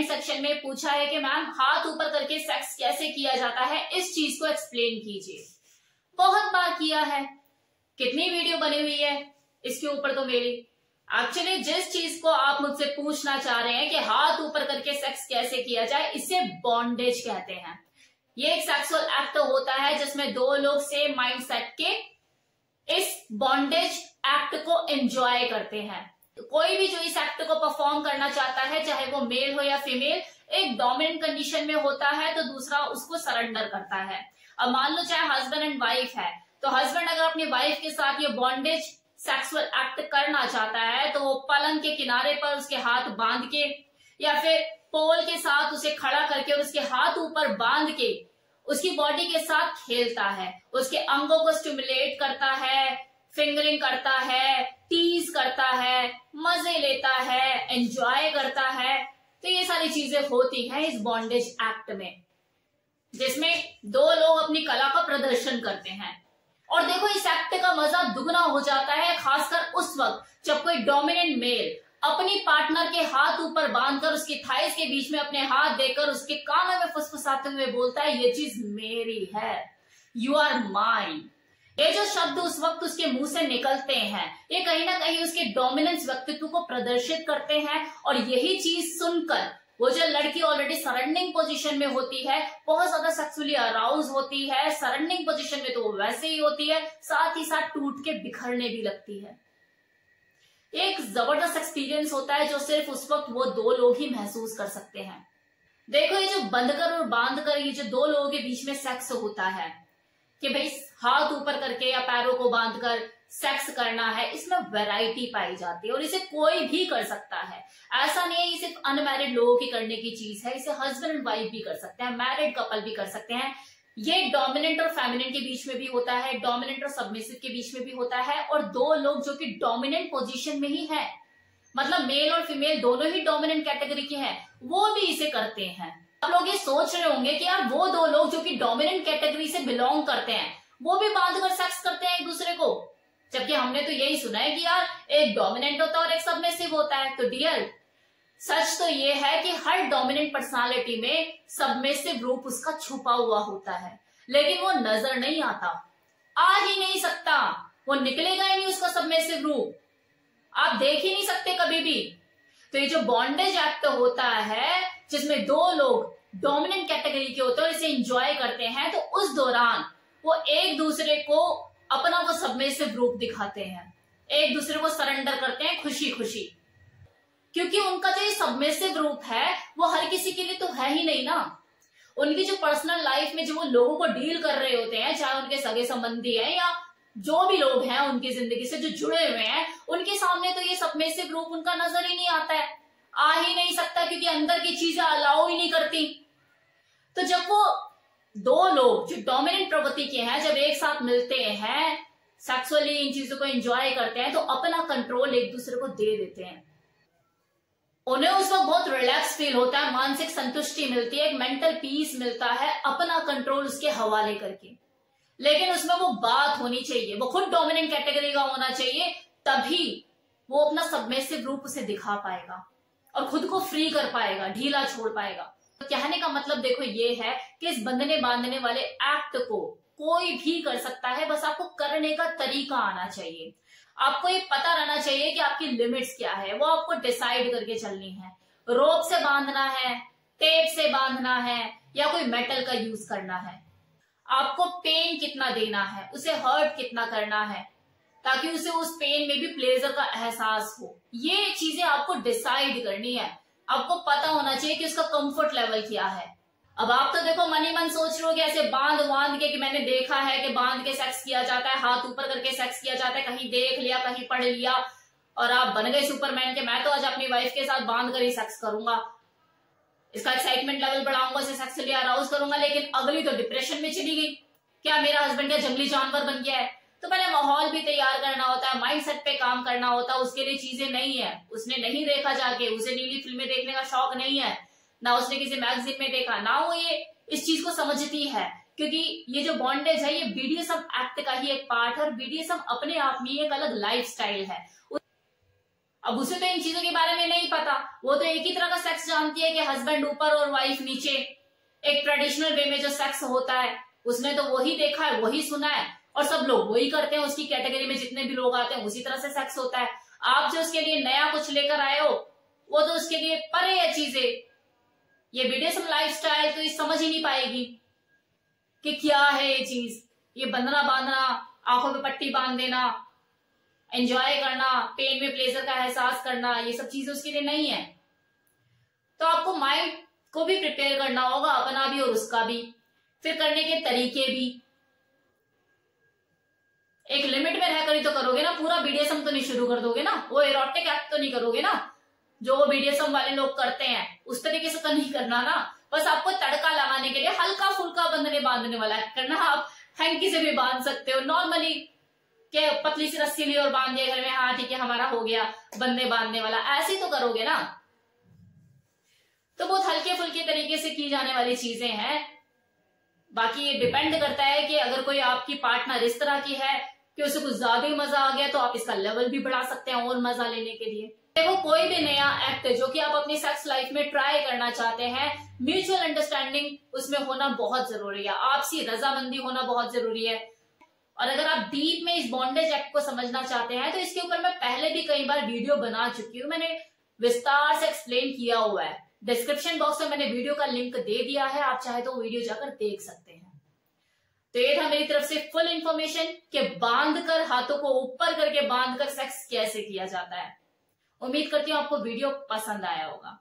Section में पूछा है कि मैम हाथ ऊपर करके सेक्स कैसे किया जाता है? इस चीज़ को एक्सप्लेन कीजिए। बहुत बार किया है। कितनी वीडियो बनी हुई है? इसके ऊपर तो मेरी। एक्चुअली जिस चीज़ को आप मुझसे पूछना चाह रहे हैं कि हाथ ऊपर करके सेक्स कैसे किया जाए, इसे बॉन्डेज कहते हैं। ये एक सेक्सुअल एक्ट होता है जिसमें दो लोग सेम माइंड सेट के इस बॉन्डेज एक्ट को एंजॉय करते हैं। कोई भी जो इस एक्ट को परफॉर्म करना चाहता है, चाहे वो मेल हो या फीमेल एक डोमिनेंट कंडीशन में होता है तो दूसरा उसको सरेंडर करता है। अब मान लो चाहे हस्बैंड एंड वाइफ है तो हस्बैंड अगर अपनी वाइफ के साथ ये बॉन्डेज सेक्सुअल एक्ट करना चाहता है तो वो पलंग के किनारे पर उसके हाथ बाँध के, या फिर पोल के साथ उसे खड़ा करके और उसके हाथ ऊपर बाँध के उसकी बॉडी के साथ खेलता है। उसके अंगों को स्टिमुलेट करता है फिंगरिंग करता है टीज करता है, मज़े लेता है एंजॉय करता है तो ये सारी चीज़ें होती हैं इस बॉन्डेज एक्ट में, जिसमें दो लोग अपनी कला का प्रदर्शन करते हैं। और देखो, इस एक्ट का मज़ा दुगना हो जाता है, खासकर उस वक्त, जब कोई डोमिनेंट मेल अपनी पार्टनर के हाथ ऊपर बांधकर उसकी थाइस के बीच में अपने हाथ देकर उसके कानों में फुसफुसाते हुए बोलता है, ये चीज़ मेरी है यू आर माइंड ये जो शब्द उस वक्त उसके मुँह से निकलते हैं, ये कहीं ना कहीं उसके डोमिनेंस व्यक्तित्व को प्रदर्शित करते हैं और यही चीज़ सुनकर वो जो लड़की ऑलरेडी सरेंडिंग पोजीशन में होती है, बहुत ज़्यादा सेक्सुअली अराउज होती है सरेंडिंग पोजीशन में तो वो वैसे ही होती है, साथ ही साथ टूट के बिखरने भी लगती है। एक ज़बरदस्त एक्सपीरियंस होता है जो सिर्फ़ उस वक्त वो दो लोग ही महसूस कर सकते हैं। देखो ये जो बंद कर और बाँध कर, ये जो दो लोगों के बीच में सेक्स होता है कि भाई हाथ ऊपर करके या पैरों को बांधकर सेक्स करना है, इसमें वैरायटी पाई जाती है और इसे कोई भी कर सकता है। ऐसा नहीं है ये सिर्फ़ अनमैरिड लोगों की करने की चीज़ है, इसे हस्बैंड एंड वाइफ भी कर सकते हैं मैरिड कपल भी कर सकते हैं। ये डोमिनेंट और फेमिनेंट के बीच में भी होता है डोमिनेंट और सबमिसिव के बीच में भी होता है और दो लोग जो कि डोमिनेंट पोजीशन में ही है। मतलब मेल और फीमेल दोनों ही डोमिनेंट कैटेगरी के हैं, वो भी इसे करते हैं। आप लोग ये सोच रहे होंगे कि यार वो दो लोग जो कि डोमिनेंट कैटेगरी से बिलोंग करते हैं, वो भी बाँध कर सेक्स करते हैं एक दूसरे को। जबकि हमने तो यही सुना है कि यार, एक डोमिनेंट होता है और एक सबमिसिव होता है। तो डियर सच तो ये है कि हर डोमिनेंट पर्सनालिटी में सबमिसिव रूप उसका छुपा हुआ होता है। लेकिन वो नज़र नहीं आता। आ ही नहीं सकता। वो निकलेगा ही नहीं उसका सबमिसिव रूप। आप देख ही नहीं सकते कभी भी। तो ये जो बॉन्डेज एक्ट होता है, जिसमें दो लोग डोमिनेंट कैटेगरी के होते हैं और इसे एंजॉय करते हैं तो उस दौरान वो एक दूसरे को अपना वो सबमिसिव रूप दिखाते हैं। एक दूसरे को सरेंडर करते हैं खुशी खुशी क्योंकि उनका जो ये सबमिसिव रूप है, वो हर किसी के लिए तो है ही नहीं ना। उनकी जो पर्सनल लाइफ में जो वो लोगों को डील कर रहे होते हैं, चाहे उनके सगे संबंधी है या जो भी लोग हैं उनकी ज़िंदगी से जो जुड़े हुए हैं, उनके सामने तो ये सबमिसिव रूप उनका नज़र ही नहीं आता है। आ ही नहीं सकता क्योंकि अंदर की चीज़ें अलाउ ही नहीं करती। तो जब वो दो लोग, जो डोमिनेंट प्रवृत्ति के हैं, जब एक साथ मिलते हैं सेक्सुअली इन चीज़ों को एंजॉय करते हैं तो अपना कंट्रोल एक दूसरे को दे देते हैं। उन्हें उस वक्त बहुत रिलैक्स फील होता है, मानसिक संतुष्टि मिलती है, एक मेंटल पीस मिलता है, अपना कंट्रोल उसके हवाले करके। लेकिन उसमें वो बात होनी चाहिए, वो खुद डोमिनेंट कैटेगरी का होना चाहिए, तभी वो अपना सबमेसिव रूप उसे दिखा पाएगा और खुद को फ्री कर पाएगा, ढीला छोड़ पाएगा। तो कहने का मतलब देखो ये है कि इस बंधने बांधने वाले एक्ट को कोई भी कर सकता है, बस आपको करने का तरीका आना चाहिए। आपको ये पता रहना चाहिए कि आपकी लिमिट्स क्या है, वो आपको डिसाइड करके चलनी है। रोप से बांधना है टेप से बांधना है, या कोई मेटल का यूज़ करना है। आपको पेन कितना देना है, उसे हर्ट कितना करना है, ताकि उसे उस पेन में भी प्लेजर का एहसास हो। ये चीज़ें आपको डिसाइड करनी है। आपको पता होना चाहिए कि उसका कंफर्ट लेवल क्या है। अब आप तो देखो मनी मन सोच रहे हो कि ऐसे बाँध बाँध के कि मैंने देखा है कि बाँध के सेक्स किया जाता है, हाथ ऊपर करके सेक्स किया जाता है, कहीं देख लिया, कहीं पढ़ लिया, और आप बन गए सुपरमैन के, मैं तो आज अपनी वाइफ के साथ बाँध कर ही सेक्स करूँगा। इसका एक्साइटमेंट लेवल बढ़ाऊँगा, इसे सेक्सुअली अराउज करूँगा, लेकिन अगली तो डिप्रेशन में चली गई। क्या मेरा हस्बैंड या जंगली जानवर बन गया है? तो पहले माहौल भी तैयार करना होता है माइंड सेट पे काम करना होता है, उसके लिए चीज़ें नहीं है। उसने नहीं देखा जाके, उसे नीली फ़िल्में देखने का शौक नहीं है। ना उसने किसी मैगजीन में देखा, ना वो ये इस चीज़ को समझती है। क्योंकि ये जो बॉन्डेज है, ये बीडीएसएम एक्ट का ही एक पार्ट है, और बीडीएसएम अपने आप में एक अलग लाइफ है। अब उसे तो इन चीज़ों के बारे में नहीं पता। वो तो एक ही तरह का सेक्स जानती है कि हस्बैंड ऊपर और वाइफ नीचे। एक ट्रेडिशनल वे में जो सेक्स होता है उसने तो वही देखा है, वही सुना है, और सब लोग वही करते हैं, उसकी कैटेगरी में जितने भी लोग आते हैं, उसी तरह से सेक्स होता है। आप जो उसके लिए नया कुछ लेकर आए हो, वो तो उसके लिए परे है चीज़ें। ये बीडेसम लाइफ स्टाइल तो ये समझ ही नहीं पाएगी कि क्या है ये चीज़। ये बंधना बांधना, आँखों पे पट्टी बाँध देना एंजॉय करना पेन में प्लेजर का एहसास करना, ये सब चीज़ें उसके लिए नहीं है। तो आपको माइंड को भी प्रिपेयर करना होगा, अपना भी और उसका भी। फिर करने के तरीके भी। एक लिमिट में रहकर ही तो करोगे ना, पूरा बीडीएसएम तो नहीं शुरू कर दोगे ना। वो एरोटिक एक्ट तो नहीं करोगे ना। जो वो बीडीएसएम वाले लोग करते हैं, उस तरीके से तो नहीं करना ना। बस आपको तड़का लगाने के लिए हल्का फुल्का बंधने बांधने वाला एक्ट करना। आप हैंकी से भी बाँध सकते हो। नॉर्मली के पतली सी रस्सी ली और बाँध दिया, घर में हाँ ठीक है हमारा हो गया, बंदे बांधने वाला। ऐसे तो करोगे ना? तो बहुत हल्के फुल्के तरीके से की जाने वाली चीज़ें हैं। बाकी ये डिपेंड करता है कि अगर कोई आपकी पार्टनर इस तरह की है कि उसे कुछ ज़्यादा ही मज़ा आ गया तो आप इसका लेवल भी बढ़ा सकते हैं और मज़ा लेने के लिए। देखो, कोई भी नया एक्ट जो कि आप अपनी सेक्स लाइफ में ट्राई करना चाहते हैं म्यूचुअल अंडरस्टैंडिंग उसमें होना बहुत ज़रूरी है। आपसी रजामंदी होना बहुत ज़रूरी है। और अगर आप डीप में इस बॉन्डेज एक्ट को समझना चाहते हैं तो इसके ऊपर मैं पहले भी कई बार वीडियो बना चुकी हूँ। मैंने विस्तार से एक्सप्लेन किया हुआ है। डिस्क्रिप्शन बॉक्स में मैंने वीडियो का लिंक दे दिया है, आप चाहे तो वीडियो जाकर देख सकते हैं। तो ये था मेरी तरफ़ से फुल इंफॉर्मेशन कि बाँध कर हाथों को ऊपर करके बाँध कर सेक्स कैसे किया जाता है। उम्मीद करती हूँ आपको वीडियो पसंद आया होगा।